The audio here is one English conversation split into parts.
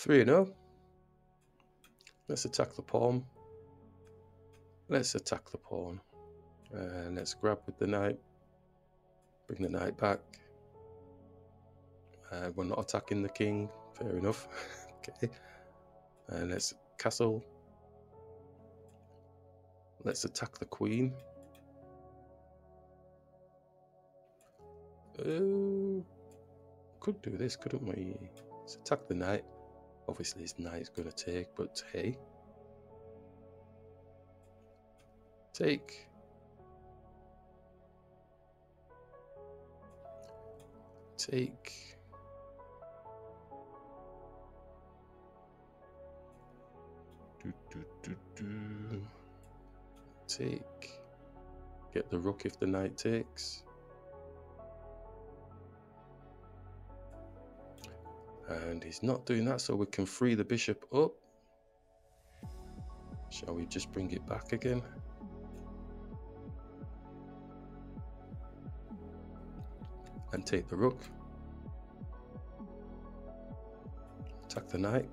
3 0. Let's attack the pawn. Let's attack the pawn. And let's grab with the knight. Bring the knight back. Uh, we're not attacking the king. Fair enough. okay. And let's castle. Let's attack the queen. Uh, could do this, couldn't we? Let's attack the knight. Obviously, his knight's going to take, but hey. Take. Take. Do, do, do, do. Take. Get the rook if the knight takes. And he's not doing that, so we can free the bishop up. Shall we just bring it back again? And take the rook. Attack the knight.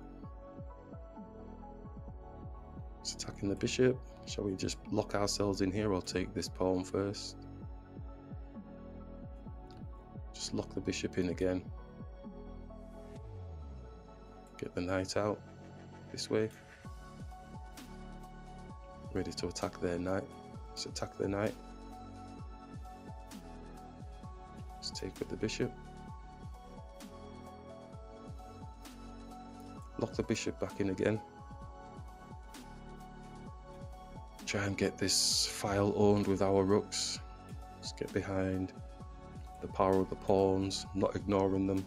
It's attacking the bishop. Shall we just lock ourselves in here or take this pawn first? Just lock the bishop in again. Get the knight out this way. Ready to attack their knight. Let's attack their knight. Let's take with the bishop. Lock the bishop back in again. Try and get this file owned with our rooks. Let's get behind the power of the pawns, not ignoring them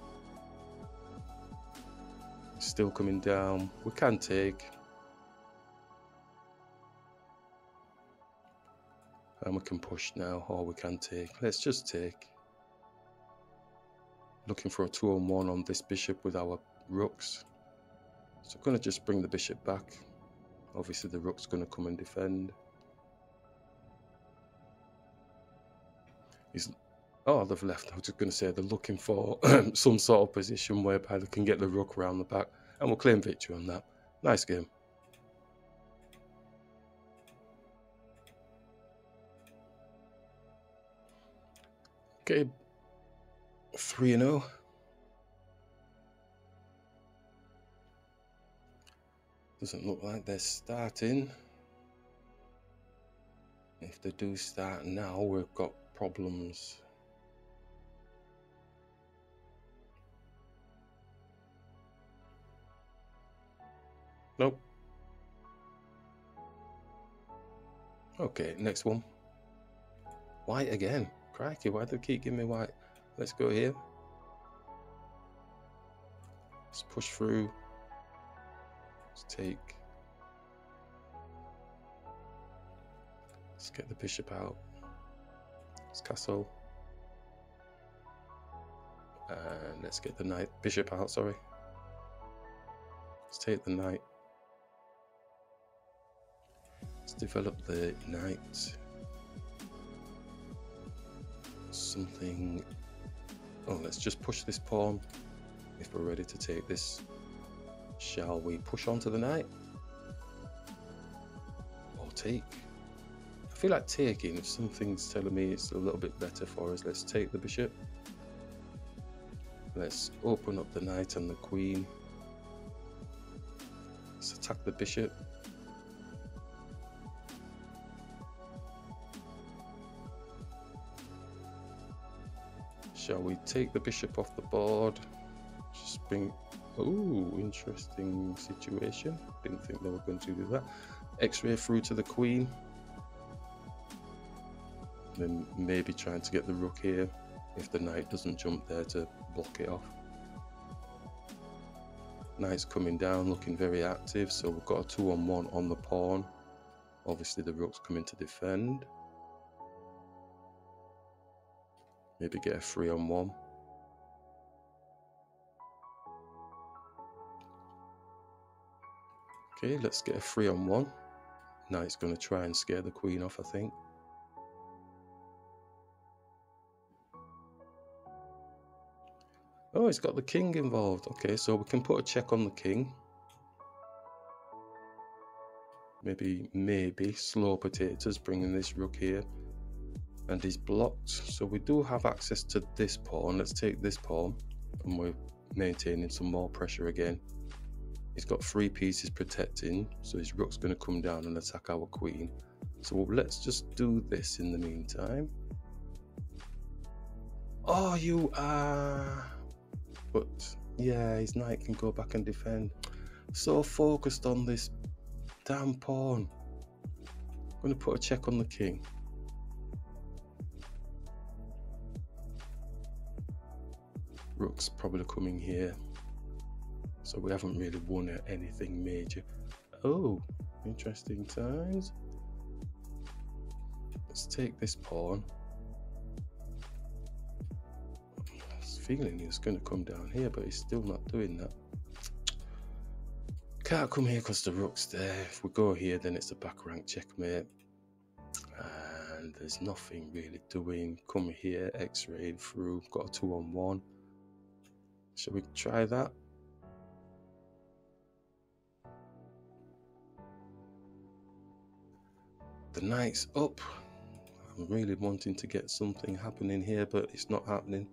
still coming down. We can take. And we can push now, or we can take. Let's just take. Looking for a 2 on 1 on this bishop with our rooks. So I'm going to just bring the bishop back. Obviously the rook's going to come and defend. He's Oh, they've left. I was just going to say they're looking for some sort of position whereby they can get the rook around the back, and we'll claim victory on that. Nice game. Okay, 3 and 0. Doesn't look like they're starting. If they do start now, we've got problems Nope. Okay, next one. White again. Crikey, why do they keep giving me white? Let's go here. Let's push through. Let's take. Let's get the bishop out. Let's castle. And let's get the knight bishop out, sorry. Let's take the knight. Develop the knight. Something. Oh, let's just push this pawn if we're ready to take this. Shall we push on to the knight? Or take? I feel like taking, if something's telling me it's a little bit better for us, let's take the bishop. Let's open up the knight and the queen. Let's attack the bishop. Shall we take the bishop off the board? Just bring... Oh, interesting situation. Didn't think they were going to do that. X-ray through to the queen. Then maybe trying to get the rook here if the knight doesn't jump there to block it off. Knight's coming down, looking very active, so we've got a two on one on the pawn. Obviously the rook's coming to defend. Maybe get a three on one. Okay, let's get a three on one. Now it's going to try and scare the queen off, I think. Oh, it's got the king involved. Okay, so we can put a check on the king. Maybe, maybe slow potatoes bringing this rook here. And he's blocked. So we do have access to this pawn. Let's take this pawn. And we're maintaining some more pressure again. He's got three pieces protecting. So his rook's going to come down and attack our queen. So let's just do this in the meantime. Oh, you are. But yeah, his knight can go back and defend. So focused on this damn pawn. I'm going to put a check on the king. Rook's probably coming here. So we haven't really won anything major. Oh, interesting times. Let's take this pawn. I was feeling he was going to come down here, but he's still not doing that. Can't come here because the rook's there. If we go here, then it's a back rank checkmate. And there's nothing really doing. Come here, x-ray through. Got a two on one. Shall we try that? The knight's up. I'm really wanting to get something happening here, but it's not happening.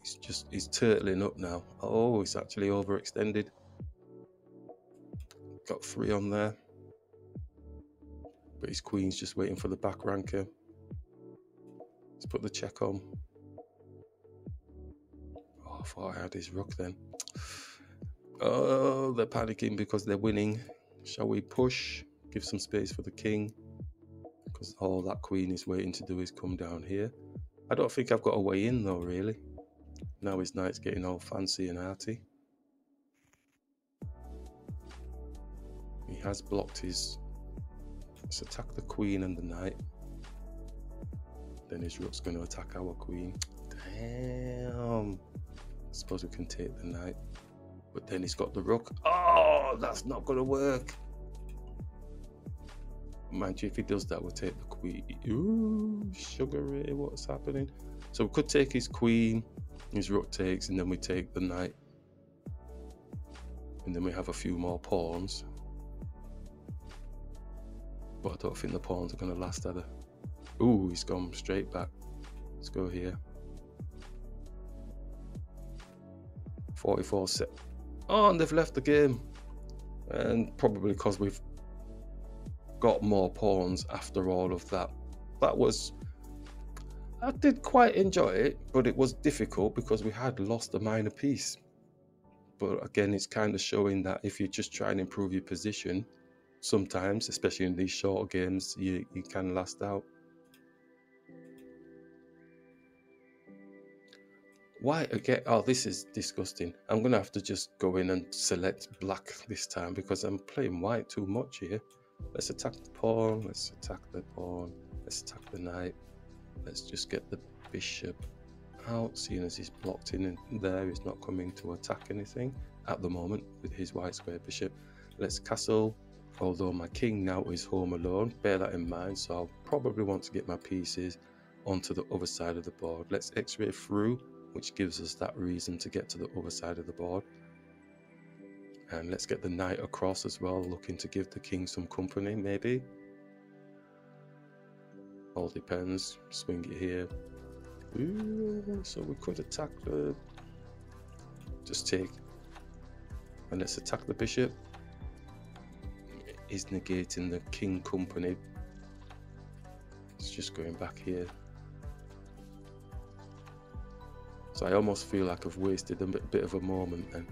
It's just, it's turtling up now. Oh, it's actually overextended. Got three on there. But his queen's just waiting for the back ranker. Let's put the check on. Oh, thought I had his rook then. Oh, they're panicking because they're winning. Shall we push? Give some space for the king because all that queen is waiting to do is come down here. I don't think I've got a way in though, really. Now his knight's getting all fancy and arty. He has blocked his... Let's attack the queen and the knight. Then his rook's going to attack our queen. Damn. Suppose we can take the knight. But then he's got the rook. Oh, that's not going to work. Mind you, if he does that, we'll take the queen. Ooh, sugar what's happening? So we could take his queen, his rook takes, and then we take the knight. And then we have a few more pawns. But I don't think the pawns are going to last either. Ooh, he's gone straight back. Let's go here. 44 set. Oh, and they've left the game. And probably because we've got more pawns after all of that. That was. I did quite enjoy it, but it was difficult because we had lost a minor piece. But again, it's kind of showing that if you just try and improve your position, sometimes, especially in these shorter games, you, you can last out. Why again? Oh, this is disgusting. I'm gonna have to just go in and select black this time because I'm playing white too much here. Let's attack the pawn. Let's attack the pawn. Let's attack the knight. Let's just get the bishop out, seeing as he's blocked in and there. He's not coming to attack anything at the moment with his white square bishop. Let's castle, although my king now is home alone. Bear that in mind. So I'll probably want to get my pieces onto the other side of the board. Let's x-ray through, which gives us that reason to get to the other side of the board. And let's get the knight across as well, looking to give the king some company, maybe. All depends. Swing it here. Ooh, so we could attack the... Just take. And let's attack the bishop. Is negating the king company. It's just going back here. I almost feel like I've wasted a bit of a moment then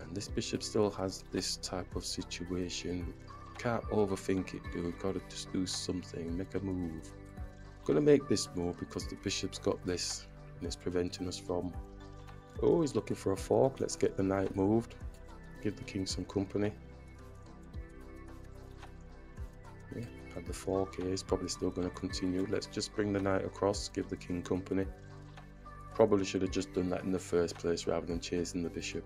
And this bishop still has this type of situation. Can't overthink it, dude. Gotta just do something, make a move. I'm gonna make this move because the bishop's got this and it's preventing us from. Oh, he's looking for a fork. Let's get the knight moved. Give the king some company. Yeah, have the fork here. He's probably still going to continue. Let's just bring the knight across, give the king company. Probably should have just done that in the first place rather than chasing the bishop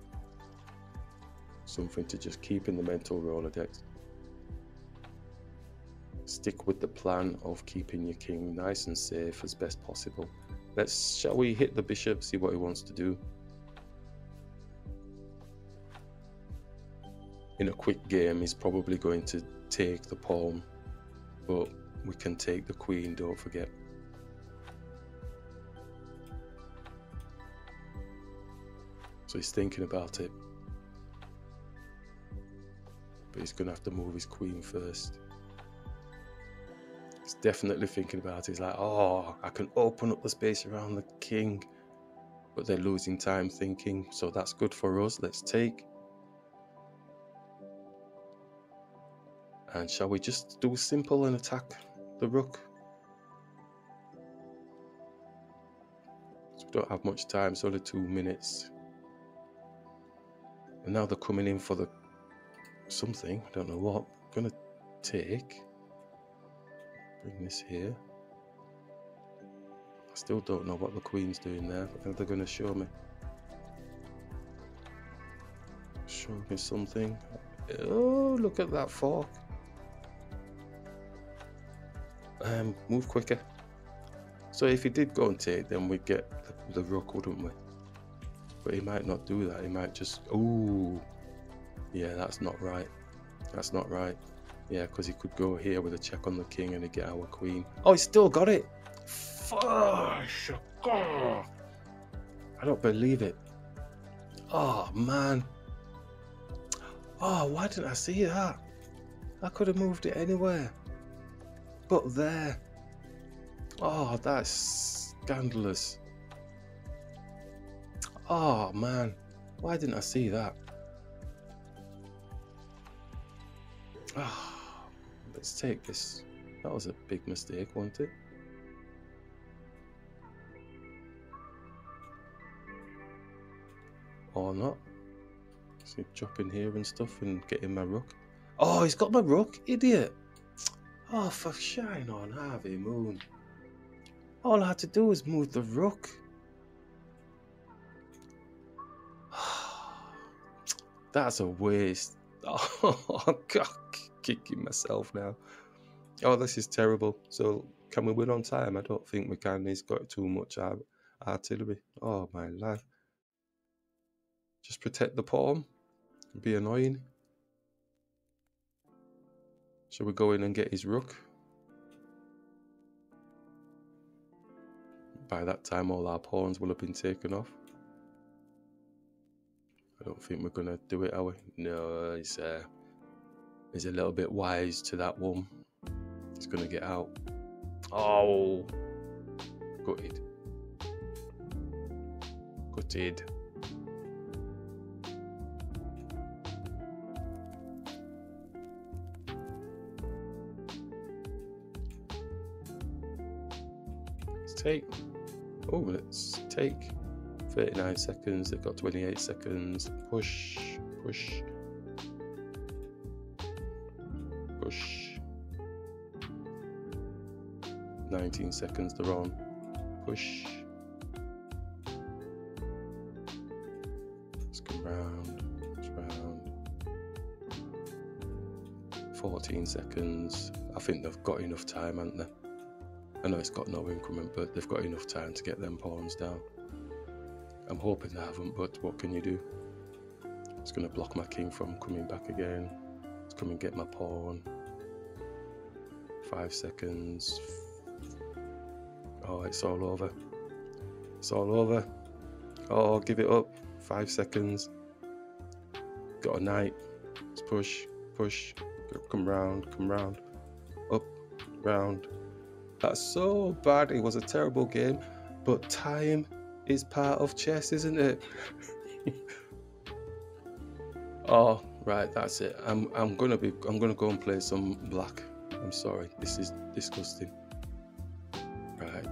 something to just keep in the mental Rolodex. Stick with the plan of keeping your king nice and safe as best possible. Let's shall we hit the bishop, see what he wants to do. In a quick game, he's probably going to take the pawn, but we can take the queen, don't forget. So he's thinking about it. But he's going to have to move his queen first. He's definitely thinking about it. He's like, oh, I can open up the space around the king. But they're losing time thinking, so that's good for us. Let's take. And shall we just do simple and attack the rook? So we don't have much time, it's only two minutes. And now they're coming in for the something, I don't know what. I'm gonna take. Bring this here. I still don't know what the queen's doing there. I think they're gonna show me. Show me something. Oh, look at that fork. Um, move quicker. So if he did go and take, then we'd get the, the rook, wouldn't we? But he might not do that. He might just. Ooh. Yeah, that's not right. That's not right. Yeah, because he could go here with a check on the king and he get our queen. Oh, he still got it. Fush. I don't believe it. Oh, man. Oh, why didn't I see that? I could have moved it anywhere. But there. Oh, that's scandalous. Oh, man. Why didn't I see that? Oh, let's take this. That was a big mistake, wasn't it? Or not. See, dropping here and stuff and getting my rook. Oh, he's got my rook, idiot. Oh, for shine on Harvey Moon. All I had to do was move the rook. That's a waste. Oh, God, kicking myself now. Oh, this is terrible. So, can we win on time? I don't think we can. He's got too much artillery. Oh, my life. Just protect the pawn. Be annoying. Shall we go in and get his rook? By that time, all our pawns will have been taken off. I don't think we're to do it, are we? No, he's, uh, he's a little bit wise to that one. He's to get out. Oh! Gutted. Gutted. take. Oh, let's take 39 seconds. They've got 28 seconds. Push, push, push. 19 seconds they're on. Push. Let's go round, round. 14 seconds. I think they've got enough time, haven't they? I know it's got no increment, but they've got enough time to get them pawns down. I'm hoping I haven't, but what can you do? It's going to block my king from coming back again. It's come and get my pawn. Five seconds. Oh, it's all over. It's all over. Oh, give it up. Five seconds. Got a knight. Let's push, push. Come round, come round. Up, round, that's so bad. It was a terrible game, but time is part of chess, isn't it? oh, right, that's it. I'm I'm gonna be I'm gonna go and play some black. I'm sorry. This is disgusting. Right.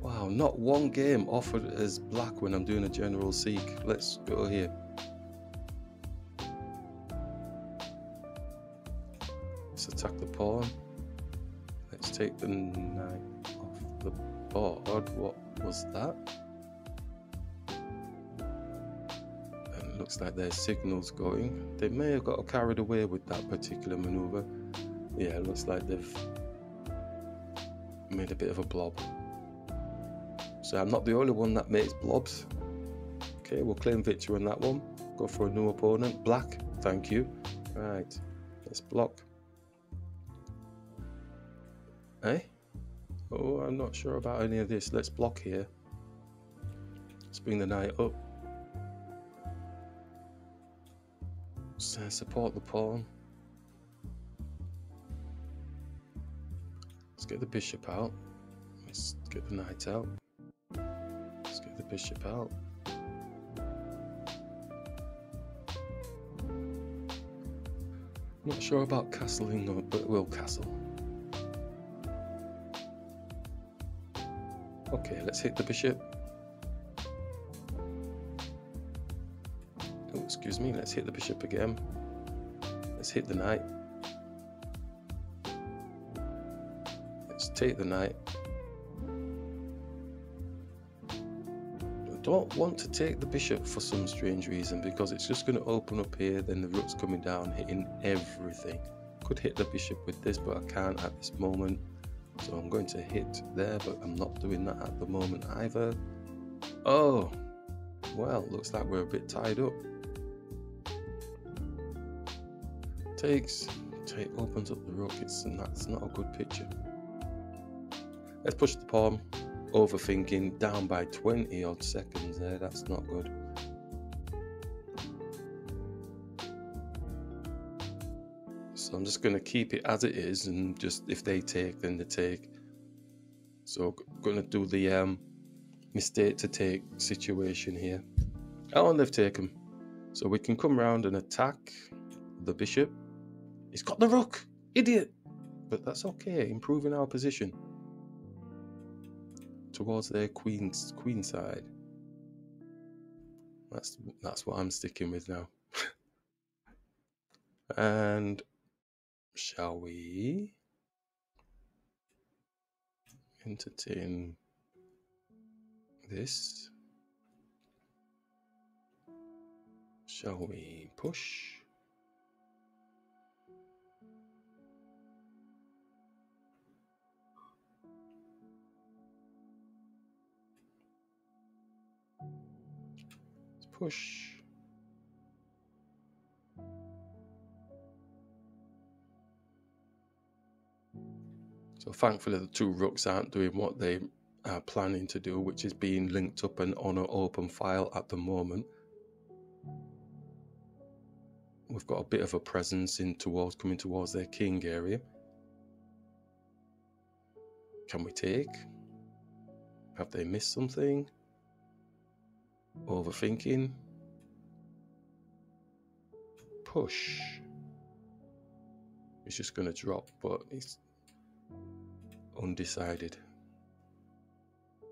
Wow, not one game offered as black when I'm doing a general seek. Let's go here. Let's attack the pawn. Take the knight off the board. What was that? Looks like there's signals going. They may have got carried away with that particular maneuver. Yeah, it looks like they've made a bit of a blob. So I'm not the only one that makes blobs. Okay, we'll claim victory on that one. Go for a new opponent. Black, thank you. Right, let's block. Eh? Oh, I'm not sure about any of this. Let's block here. Let's bring the knight up. So support the pawn. Let's get the bishop out. Let's get the knight out. Let's get the bishop out. Not sure about castling, but we'll castle. Okay, let's hit the bishop. Oh, excuse me, let's hit the bishop again. Let's hit the knight. Let's take the knight. I don't want to take the bishop for some strange reason because it's just going to open up here, then the rook's coming down, hitting everything. Could hit the bishop with this, but I can't at this moment. So I'm going to hit there, but I'm not doing that at the moment either. Oh, well, looks like we're a bit tied up. Takes, take, opens up the rook. It's that's not a good picture. Let's push the pawn. Overthinking, down by 20 odd seconds there. That's not good. So I'm just going to keep it as it is and just if they take, then they take. So I'm going to do the um, mistake to take situation here. Oh, and they've taken. So we can come around and attack the bishop. He's got the rook. Idiot. But that's okay. Improving our position towards their queen's queen side. That's that's what I'm sticking with now. and shall we entertain this? Shall we push? Let's push. So thankfully the two rooks aren't doing what they are planning to do, which is being linked up and on an open file at the moment. We've got a bit of a presence in towards coming towards their king area. Can we take? Have they missed something? Overthinking. Push. It's just going to drop, but it's undecided.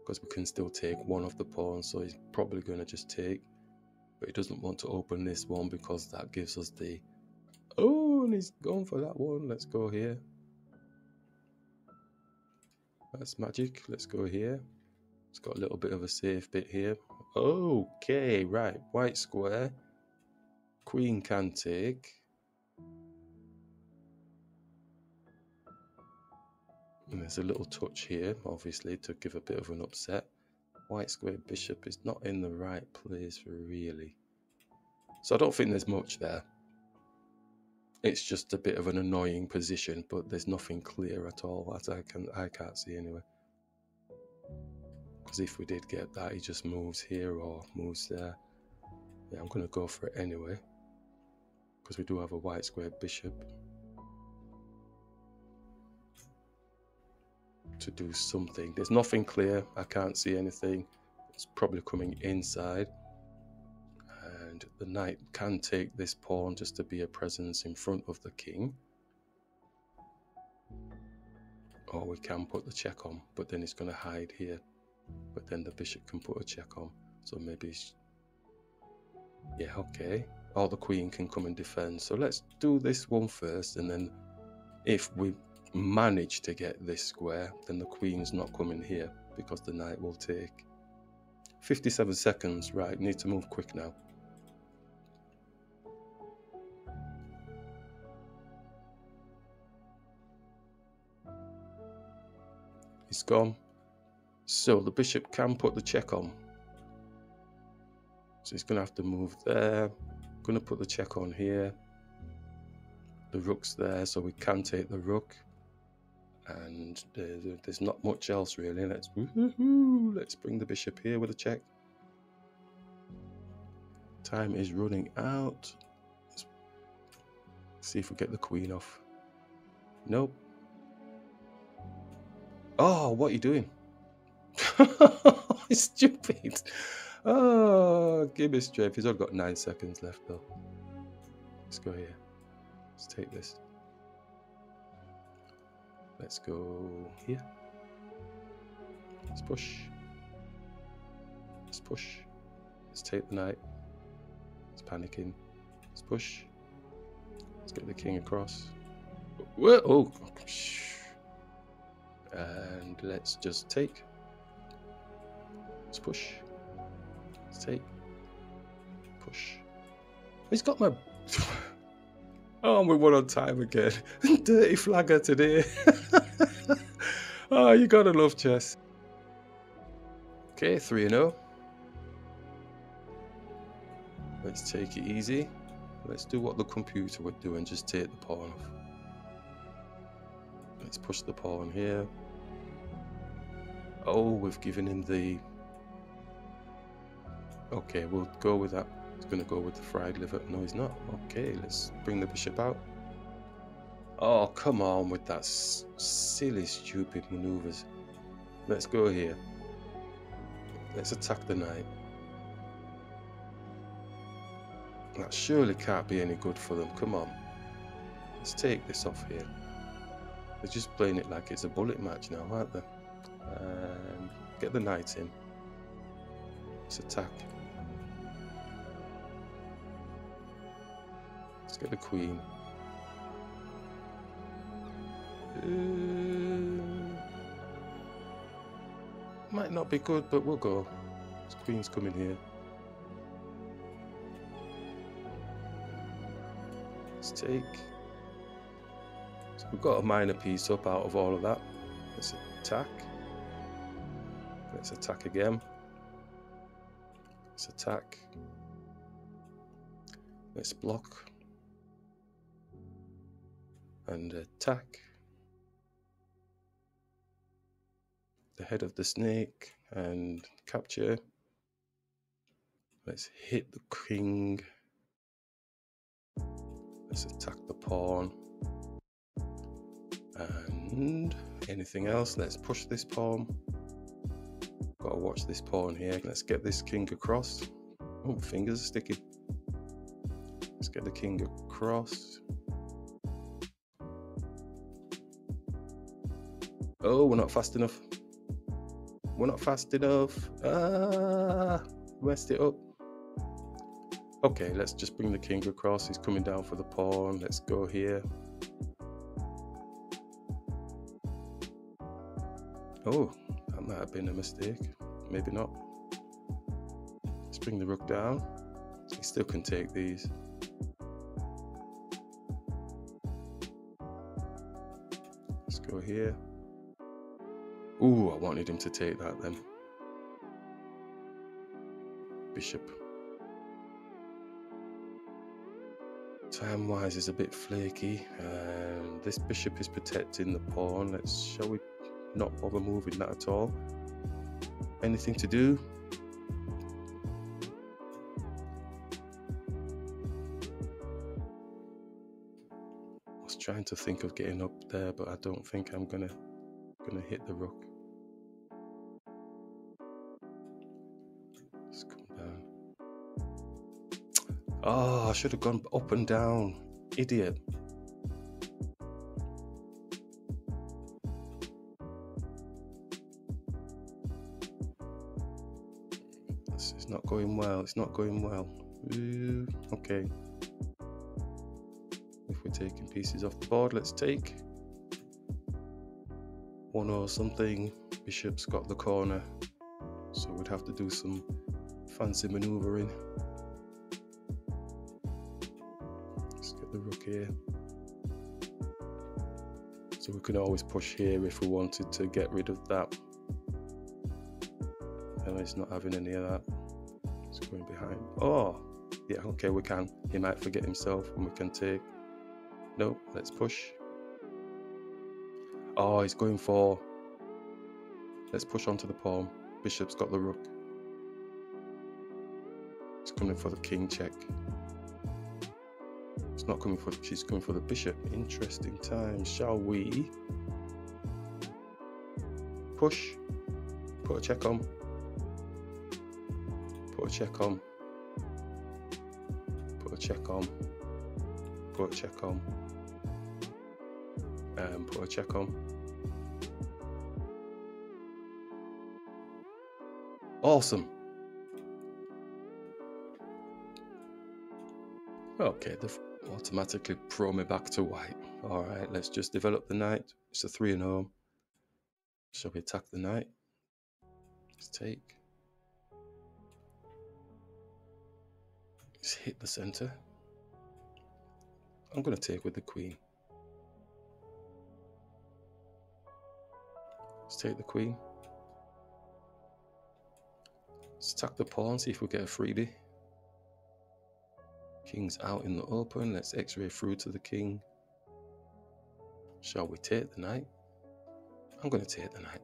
Because we can still take one of the pawns so he's probably going to just take but he doesn't want to open this one because that gives us the oh and he's gone for that one. Let's go here. That's magic. Let's go here. It's got a little bit of a safe bit here. Okay right. White square. Queen can take And there's a little touch here, obviously, to give a bit of an upset. White square bishop is not in the right place, really. So I don't think there's much there. It's just a bit of an annoying position, but there's nothing clear at all that I can I can't see anyway. Because if we did get that, he just moves here or moves there. Yeah, I'm going to go for it anyway. Because we do have a white square bishop. To do something. There's nothing clear. I can't see anything. It's probably coming inside. And the knight can take this pawn just to be a presence in front of the king. Or we can put the check on, but then it's going to hide here. But then the bishop can put a check on. So maybe... Yeah, okay. Or the queen can come and defend. So let's do this one first, and then if we manage to get this square, then the queen's not coming here because the knight will take. 57 seconds, right, need to move quick now. He's gone. So the bishop can put the check on. So he's going to have to move there. Going to put the check on here. The rook's there, so we can take the rook. And there's not much else really. Let's let's bring the bishop here with a check. Time is running out. Let's see if we get the queen off. Nope. Oh, what are you doing? Stupid. Oh, give me strength. He's only got nine seconds left, though. Let's go here. Let's take this. Let's go here. Let's push. Let's push. Let's take the knight. It's panicking. Let's push. Let's get the king across. Whoa! Oh, and let's just take. Let's push. Let's take. Push. He's got my. oh, we won on time again. Dirty flagger today. oh, you gotta love chess. Okay, 3 0. Let's take it easy. Let's do what the computer would do and just take the pawn off. Let's push the pawn here. Oh, we've given him the... Okay, we'll go with that. He's going to go with the fried liver. No, he's not. Okay, let's bring the bishop out. Oh, come on with that silly, stupid maneuvers. Let's go here. Let's attack the knight. That surely can't be any good for them. Come on. Let's take this off here. They're just playing it like it's a bullet match now, aren't they? And get the knight in. Let's attack. Let's get the queen. Uh, might not be good, but we'll go. This queen's coming here. Let's take. So we've got a minor piece up out of all of that. Let's attack. Let's attack again. Let's attack. Let's block. And attack. The head of the snake and capture. Let's hit the king. Let's attack the pawn. And anything else? Let's push this pawn. Gotta watch this pawn here. Let's get this king across. Oh, fingers are sticky. Let's get the king across. Oh, we're not fast enough. We're not fast enough. Ah, messed it up. Okay, let's just bring the king across. He's coming down for the pawn. Let's go here. Oh, that might have been a mistake. Maybe not. Let's bring the rook down. He still can take these. Let's go here. Ooh, I wanted him to take that then. Bishop. Time wise is a bit flaky. Um, this bishop is protecting the pawn. Let's shall we not bother moving that at all? Anything to do? I was trying to think of getting up there, but I don't think I'm gonna gonna hit the rook. Oh, ah, I should have gone up and down. Idiot. This is not going well. It's not going well. Ooh, okay. If we're taking pieces off the board, let's take one or something. Bishop's got the corner, so we'd have to do some fancy maneuvering. Let's get the rook here. So we can always push here if we wanted to get rid of that. And he's not having any of that. He's going behind. Oh, yeah, okay, we can. He might forget himself and we can take. No, let's push. Oh, he's going for. Let's push onto the pawn. Bishop's got the rook. He's coming for the king check. It's not coming for. She's coming for the bishop. Interesting time. Shall we push? Put a check on. Put a check on. Put a check on. Put a check on. And put a check on. Awesome. Okay, they've automatically pro me back to white. All right, let's just develop the knight. It's a 3 and 0. Shall we attack the knight? Let's take. Let's hit the center. I'm going to take with the queen. Let's take the queen. Let's attack the pawn, see if we get a freebie. King's out in the open. Let's x-ray through to the king. Shall we take the knight? I'm going to take the knight.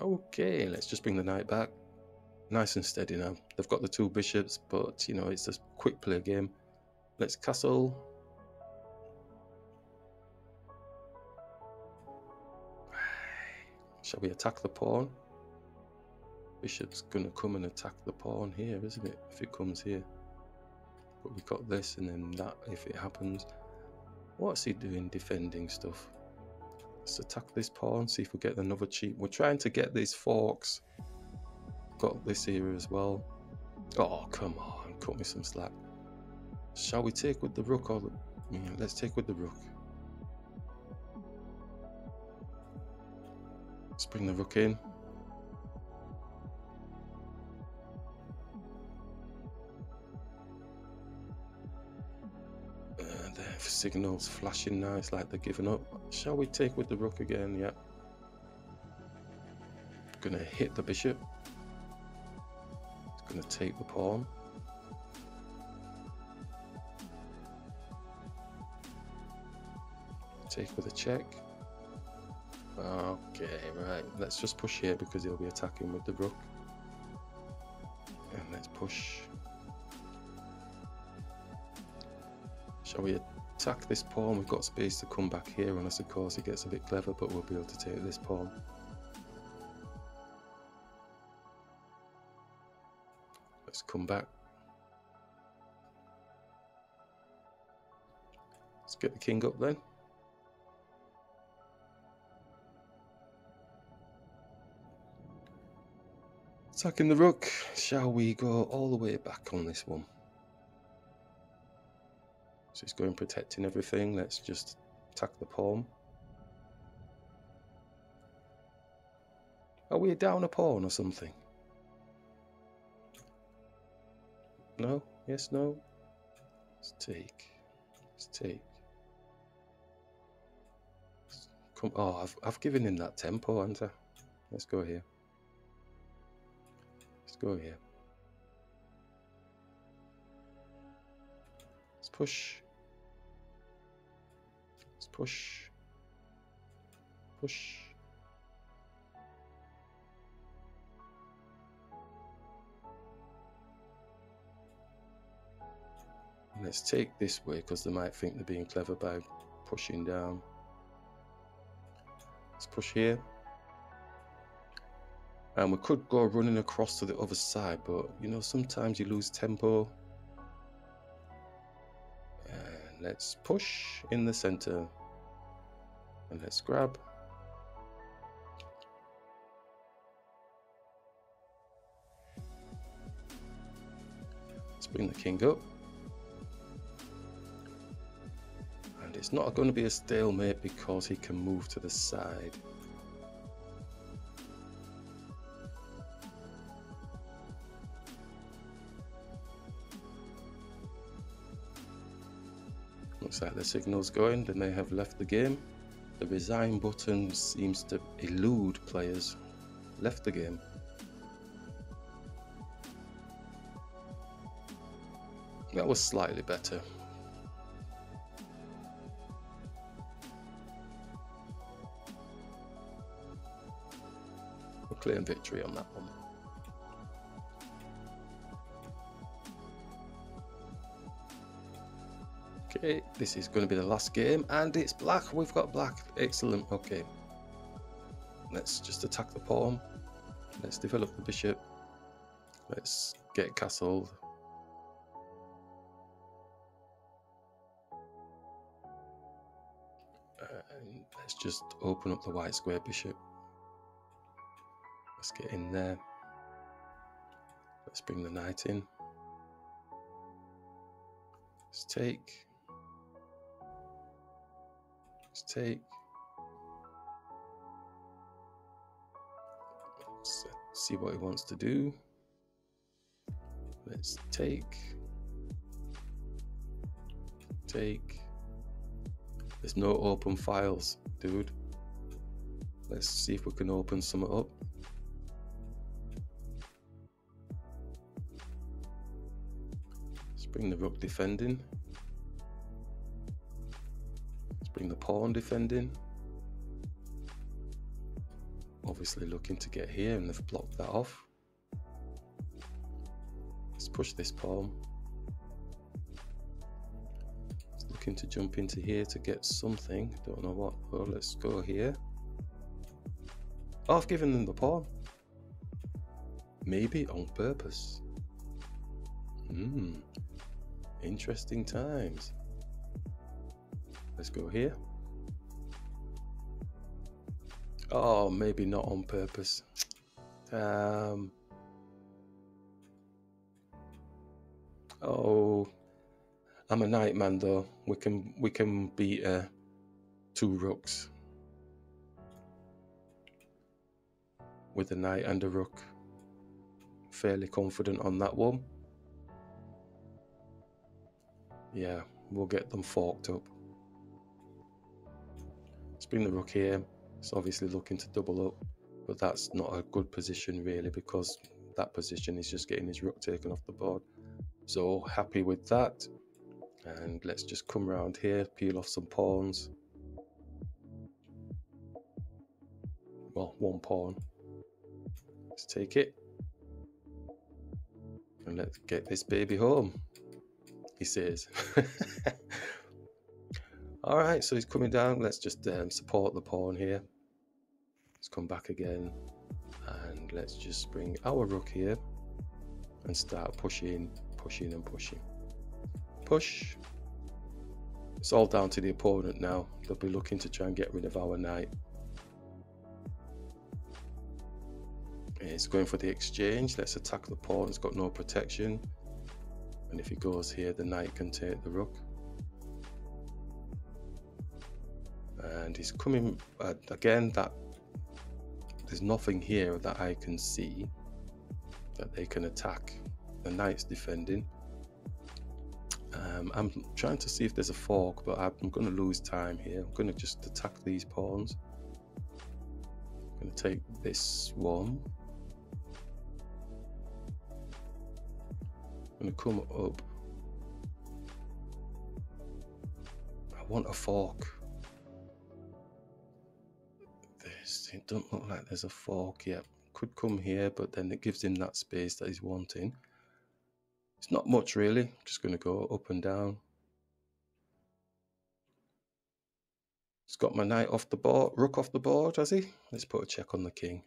Okay, let's just bring the knight back. Nice and steady now. They've got the two bishops, but you know, it's a quick play game. Let's castle. Shall we attack the pawn? Bishop's gonna come and attack the pawn here, isn't it? If it comes here. But we've got this and then that if it happens. What's he doing defending stuff? Let's attack this pawn, see if we get another cheap. We're trying to get these forks. Got this here as well. Oh, come on, cut me some slack. Shall we take with the rook or the... Yeah, let's take with the rook. Let's bring the rook in. Signals flashing now, it's like they're giving up. Shall we take with the rook again? Yeah. Gonna hit the bishop. It's gonna take the pawn. Take with a check. Okay, right. Let's just push here because he'll be attacking with the rook. And let's push. Shall we attack this pawn? We've got space to come back here unless of course he gets a bit clever, but we'll be able to take this pawn. Let's come back. Let's get the king up then. Attacking the rook. Shall we go all the way back on this one? So he's going protecting everything. Let's just attack the pawn. Are we down a pawn or something? No? Yes, no? Let's take. Let's take. Come. Oh, I've, I've given him that tempo, haven't I? Let's go here. Let's go here. Let's push. Push. Push. Let's take this way because they might think they're being clever by pushing down. Let's push here. And we could go running across to the other side, but you know, sometimes you lose tempo. And let's push in the center. And let's grab. Let's bring the king up. And it's not going to be a stalemate because he can move to the side. Looks like the signal's going, then they may have left the game. The resign button seems to elude players. Left the game. That was slightly better. A clear victory on that one. Okay, this is going to be the last game, and it's black. We've got black. Excellent. Okay. Let's just attack the pawn. Let's develop the bishop. Let's get castled. And let's just open up the white square bishop. Let's get in there. Let's bring the knight in. Let's take. Let's take. Let's see what he wants to do. Let's take. Take. There's no open files, dude. Let's see if we can open some up. Let's bring the rook defending pawn defending. Obviously looking to get here and they've blocked that off. Let's push this pawn. It's looking to jump into here to get something. Don't know what. Well, let's go here. Oh, I've given them the pawn. Maybe on purpose. Hmm. Interesting times. Let's go here. Oh, maybe not on purpose. Um, oh, I'm a knight man though. We can we can beat uh, two rooks with a knight and a rook. Fairly confident on that one. Yeah, we'll get them forked up. Let's bring the rook here. It's obviously looking to double up, but that's not a good position really because that position is just getting his rook taken off the board. So happy with that. And let's just come around here, peel off some pawns. Well, one pawn. Let's take it. And let's get this baby home, he says. All right, so he's coming down. Let's just um, support the pawn here. Come back again. And let's just bring our rook here and start pushing, pushing and pushing. Push. It's all down to the opponent now. They'll be looking to try and get rid of our knight. He's going for the exchange. Let's attack the pawn. It's got no protection. And if he goes here, the knight can take the rook. and he's coming uh, again that there's nothing here that I can see that they can attack. The knight's defending. Um, I'm trying to see if there's a fork but I'm going to lose time here. I'm going to just attack these pawns. I'm going to take this one. I'm going to come up. I want a fork it doesn't look like there's a fork yet. Could come here, but then it gives him that space that he's wanting. It's not much really. Just going to go up and down. He's got my knight off the board, rook off the board, has he? Let's put a check on the king.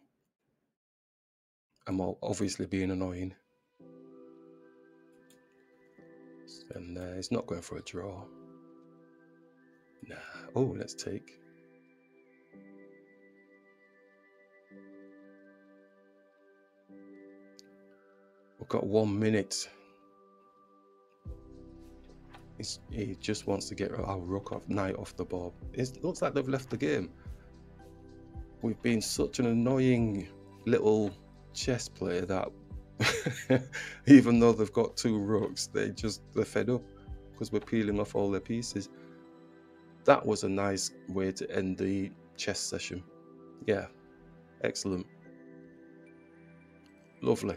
I'm obviously being annoying. And uh, he's not going for a draw. Nah. Oh, let's take. Got one minute. He's, he just wants to get our rook off knight off the board. It looks like they've left the game. We've been such an annoying little chess player that even though they've got two rooks, they just they're fed up because we're peeling off all their pieces. that was a nice way to end the chess session. Yeah, excellent. Lovely.